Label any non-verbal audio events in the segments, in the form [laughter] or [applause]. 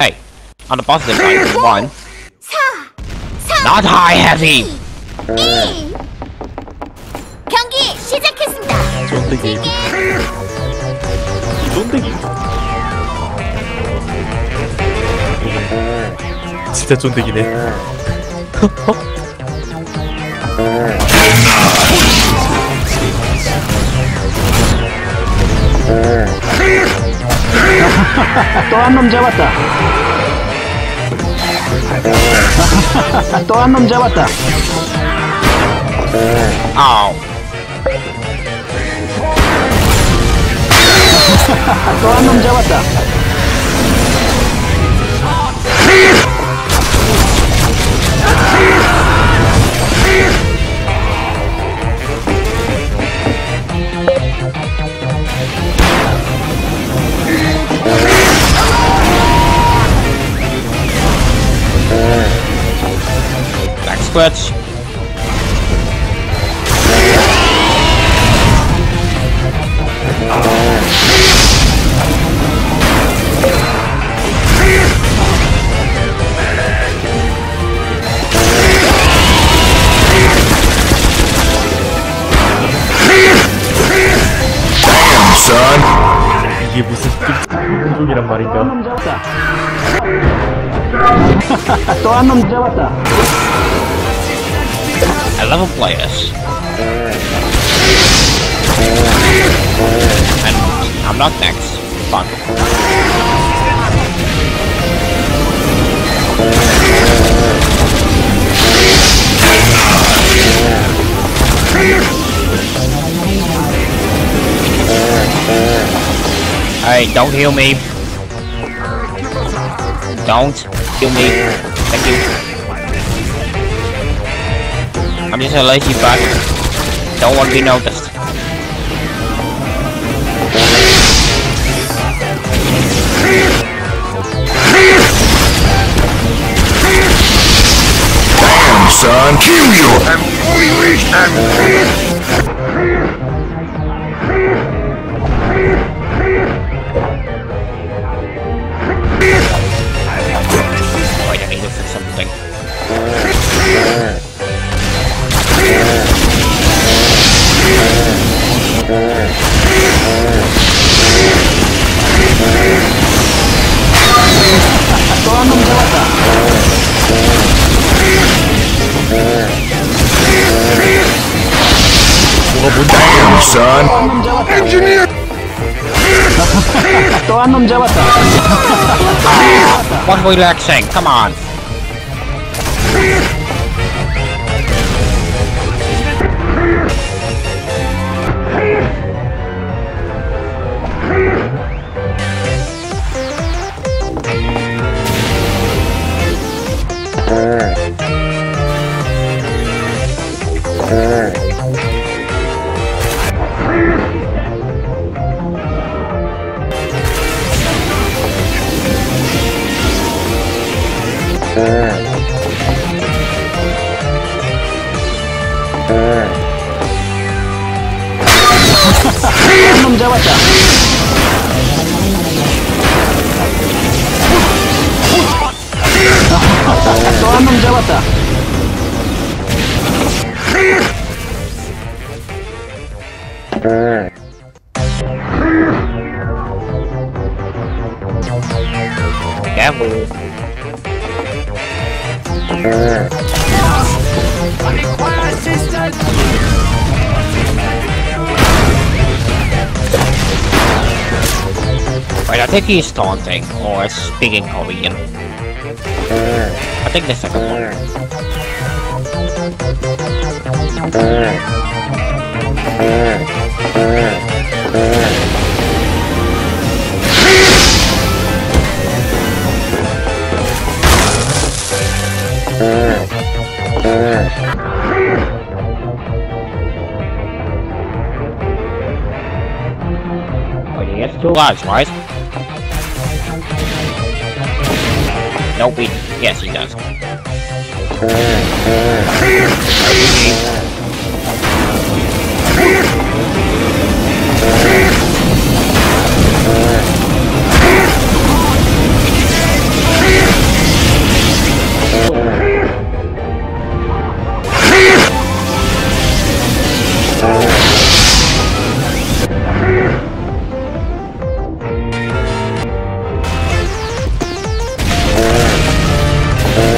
Hey, on the positive side, we won. 4, 3, Not high heavy! 1. 경기 시작했습니다. 쫀득이 쫀득이 진짜 쫀득이네 또 한 놈 잡았다. 또 한 놈 잡았다. Ow. 또한 놈 잡았다. Back switch. 이게 무슨 쫀득이란 말인가 놈 잡았다. 또 한 놈 잡았다. I love to play this. And I'm not next. Fun. Hey, don't heal me. Don't heal me. Thank you. I'm just a lazy bug. Don't want to be noticed. Damn, son. Kill you! I'm fully weak Damn, son! Engineer! Toan nam jawat One boy relaxing, come on! 놈 잡았다. 또 한 놈 잡았다. Wait, I think he's taunting or speaking Korean. I think the second one. Oh, two lives, right? Nope, he... Yes, he does.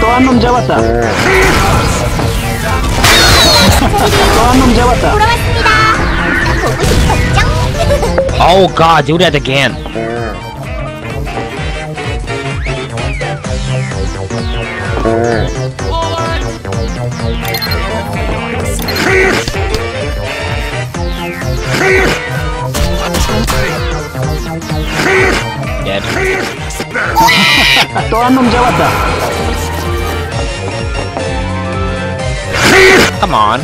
또 한 놈 잡았다. 또 한 놈 잡았다. 돌아왔습니다. 보고 싶었죠? Oh god, do that again. [laughs] Dead. 또한 놈 잡았다. Come on.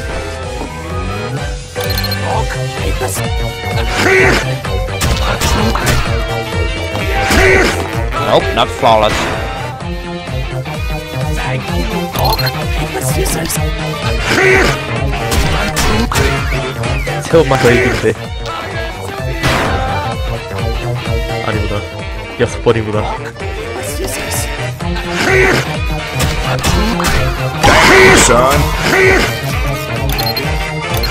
Nope, not flawless. 세번만 더 이기면 돼. 아니구나. 여섯 번이구나. Damn, son.